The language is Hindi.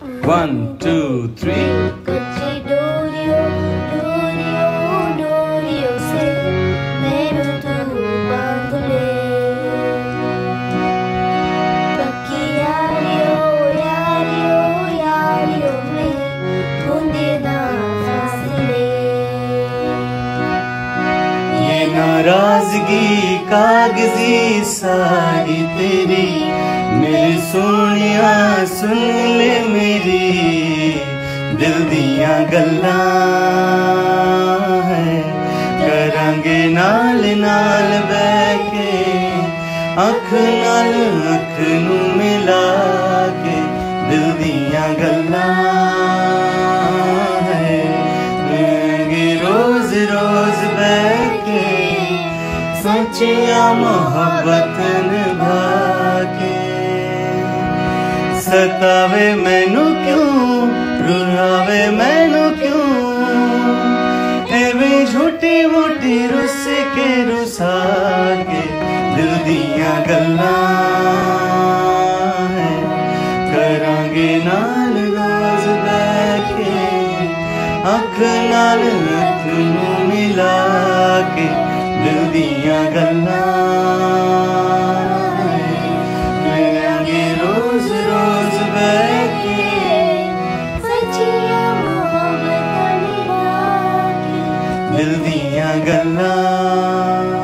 One, two, three. Se me नाराजगी कागजी सारी तेरी मेरी सोनिया सुन ले दिल दिया गल्ला है। करांगे नाल नाल बह के अख नाल अख नू मिला के दिल दिया गल्ला है। रोज रोज बह के सच्चिया मोहब्बत निभा के सतावे मैनू क्यों? रुलावे मैनू क्यों? एवें झूठी मोटी रुस के रुसा के दिल दिया गल्ला करांगे नाल रोज बैठ, अख नाल अख मिला के दिल दिया गल्ला दिल दिया गल्ला